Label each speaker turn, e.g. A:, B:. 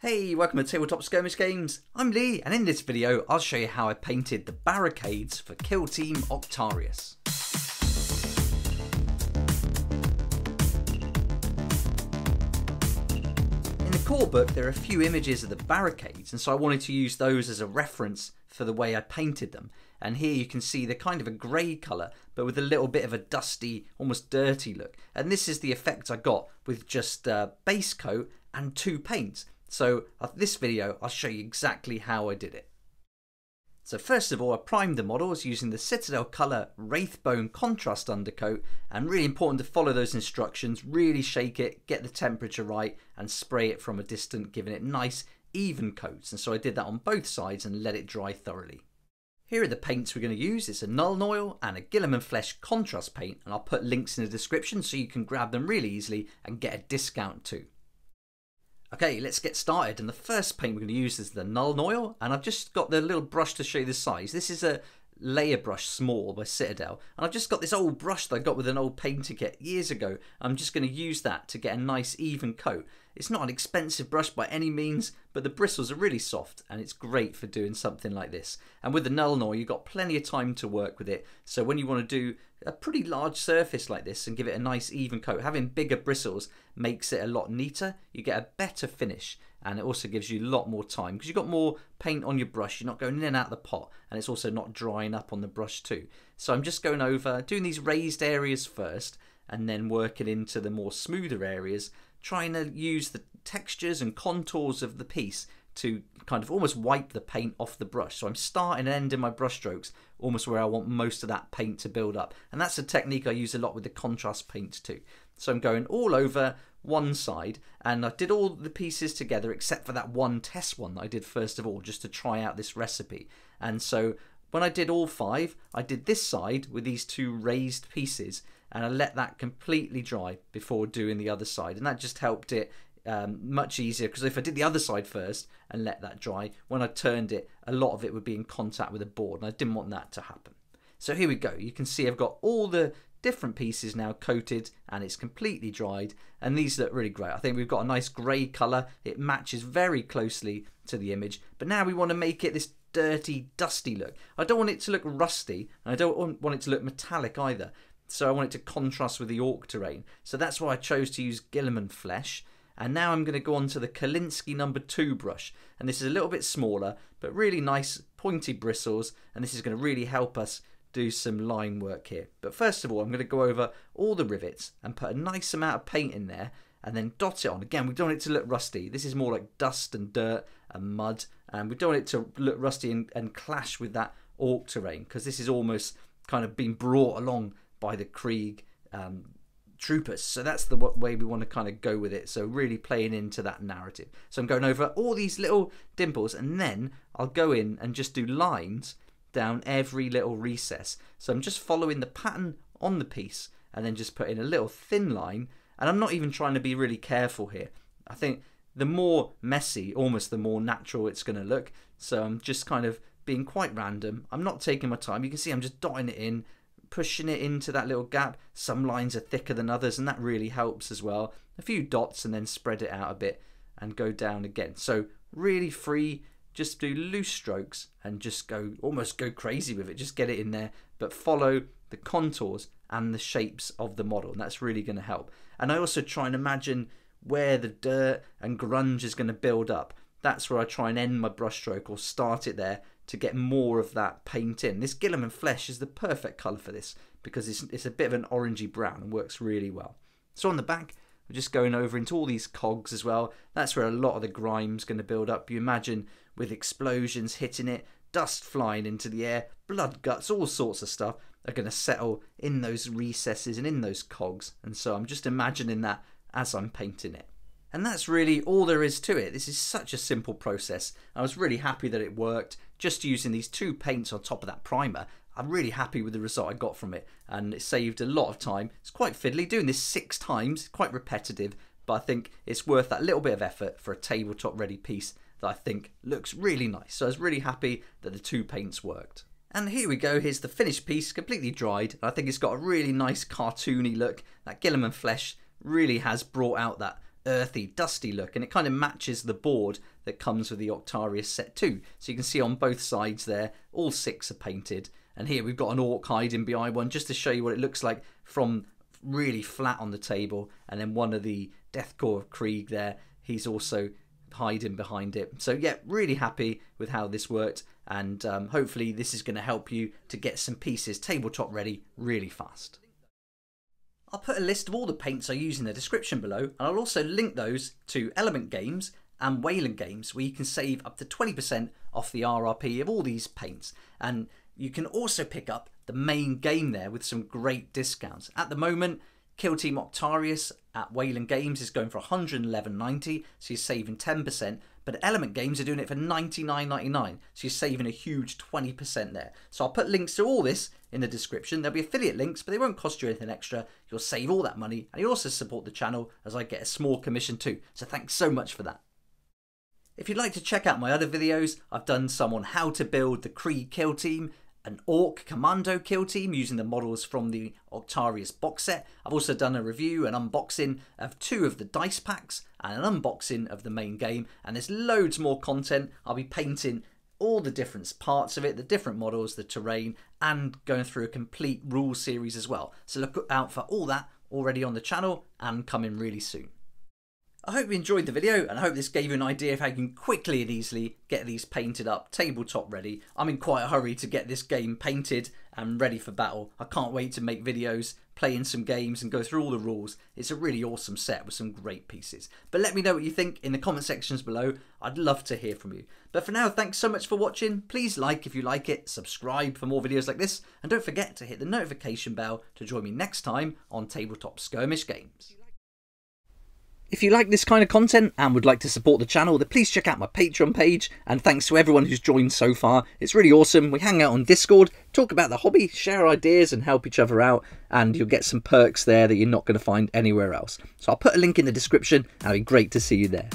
A: Hey, welcome to Tabletop Skirmish Games. I'm Lee, and in this video, I'll show you how I painted the barricades for Kill Team Octarius. In the core book, there are a few images of the barricades, and so I wanted to use those as a reference for the way I painted them. And here you can see they're kind of a grey colour, but with a little bit of a dusty, almost dirty look. And this is the effect I got with just base coat and two paints. So uh, this video, I'll show you exactly how I did it. So first of all, I primed the models using the Citadel Colour Wraithbone Contrast Undercoat and really important to follow those instructions, really shake it, get the temperature right and spray it from a distance, giving it nice even coats. And so I did that on both sides and let it dry thoroughly. Here are the paints we're going to use. It's a Nuln Oil and a Guilliman Flesh contrast paint and I'll put links in the description so you can grab them really easily and get a discount too. Okay, let's get started. And the first paint we're going to use is the Nuln Oil. And I've just got the little brush to show you the size. This is a layer brush small by Citadel. And I've just got this old brush that I got with an old painter kit years ago. I'm just going to use that to get a nice even coat. It's not an expensive brush by any means, but the bristles are really soft and it's great for doing something like this. And with the Nuln Oil, you've got plenty of time to work with it. So when you want to do a pretty large surface like this and give it a nice even coat, having bigger bristles makes it a lot neater. You get a better finish and it also gives you a lot more time because you've got more paint on your brush. You're not going in and out of the pot and it's also not drying up on the brush too. So I'm just going over doing these raised areas first and then working into the more smoother areas trying to use the textures and contours of the piece to kind of almost wipe the paint off the brush. So I'm starting and ending my brush strokes almost where I want most of that paint to build up. And that's a technique I use a lot with the contrast paints too. So I'm going all over one side and I did all the pieces together except for that one test one that I did first of all just to try out this recipe. And so when I did all five, I did this side with these two raised pieces and I let that completely dry before doing the other side, and that just helped it um, much easier because if I did the other side first and let that dry, when I turned it, a lot of it would be in contact with the board, and I didn't want that to happen. So here we go. You can see I've got all the different pieces now coated and it's completely dried and these look really great. I think we've got a nice grey colour. It matches very closely to the image but now we want to make it this dirty dusty look. I don't want it to look rusty and I don't want it to look metallic either so I want it to contrast with the Ork terrain. So that's why I chose to use Guilliman Flesh. And now I'm going to go on to the Kolinsky number 2 brush. And this is a little bit smaller, but really nice pointy bristles. And this is going to really help us do some line work here. But first of all, I'm going to go over all the rivets and put a nice amount of paint in there and then dot it on. Again, we don't want it to look rusty. This is more like dust and dirt and mud. And we don't want it to look rusty and, and clash with that Ork terrain because this is almost kind of been brought along by the Krieg um, troopers. So that's the way we want to kind of go with it. So really playing into that narrative. So I'm going over all these little dimples and then I'll go in and just do lines down every little recess. So I'm just following the pattern on the piece and then just put in a little thin line. And I'm not even trying to be really careful here. I think the more messy, almost the more natural it's going to look. So I'm just kind of being quite random. I'm not taking my time. You can see I'm just dotting it in pushing it into that little gap. Some lines are thicker than others, and that really helps as well. A few dots and then spread it out a bit and go down again. So really free, just do loose strokes and just go almost go crazy with it. Just get it in there, but follow the contours and the shapes of the model, and that's really going to help. And I also try and imagine where the dirt and grunge is going to build up. That's where I try and end my brushstroke or start it there to get more of that paint in. This Guilliman Flesh is the perfect colour for this because it's, it's a bit of an orangey brown and works really well. So on the back, we're just going over into all these cogs as well. That's where a lot of the grime's going to build up. You imagine with explosions hitting it, dust flying into the air, blood guts, all sorts of stuff are going to settle in those recesses and in those cogs. And so I'm just imagining that as I'm painting it. And that's really all there is to it. This is such a simple process. I was really happy that it worked. Just using these two paints on top of that primer, I'm really happy with the result I got from it. And it saved a lot of time. It's quite fiddly. Doing this six times, quite repetitive, but I think it's worth that little bit of effort for a tabletop ready piece that I think looks really nice. So I was really happy that the two paints worked. And here we go, here's the finished piece, completely dried. I think it's got a really nice cartoony look. That Guilliman Flesh really has brought out that earthy, dusty look, and it kind of matches the board that comes with the Octarius set too. So you can see on both sides there, all six are painted. And here we've got an Ork hiding behind one just to show you what it looks like from really flat on the table. And then one of the Death Korps of Krieg there, he's also hiding behind it. So yeah, really happy with how this worked. And um, hopefully this is going to help you to get some pieces tabletop ready really fast. I'll put a list of all the paints I use in the description below, and I'll also link those to Element Games and Wayland Games, where you can save up to 20% off the RRP of all these paints. And you can also pick up the main game there with some great discounts. At the moment, Kill Team Octarius at Wayland Games is going for 111.90, so you're saving 10%. But Element Games are doing it for 99.99, so you're saving a huge 20% there. So I'll put links to all this in the description. There'll be affiliate links, but they won't cost you anything extra. You'll save all that money, and you also support the channel as I get a small commission too. So thanks so much for that. If you'd like to check out my other videos, I've done some on how to build the Krieg kill team, an Ork Kommando kill team using the models from the Octarius box set. I've also done a review and unboxing of two of the dice packs and an unboxing of the main game. And there's loads more content. I'll be painting all the different parts of it, the different models, the terrain, and going through a complete rule series as well. So look out for all that already on the channel and coming really soon. I hope you enjoyed the video and I hope this gave you an idea of how you can quickly and easily get these painted up, tabletop ready. I'm in quite a hurry to get this game painted and ready for battle. I can't wait to make videos, play in some games and go through all the rules. It's a really awesome set with some great pieces. But let me know what you think in the comment sections below. I'd love to hear from you. But for now, thanks so much for watching. Please like if you like it, subscribe for more videos like this, and don't forget to hit the notification bell to join me next time on Tabletop Skirmish Games. If you like this kind of content and would like to support the channel, then please check out my Patreon page. And thanks to everyone who's joined so far. It's really awesome. We hang out on Discord, talk about the hobby, share ideas, and help each other out. And you'll get some perks there that you're not going to find anywhere else. So I'll put a link in the description, and it'll be great to see you there.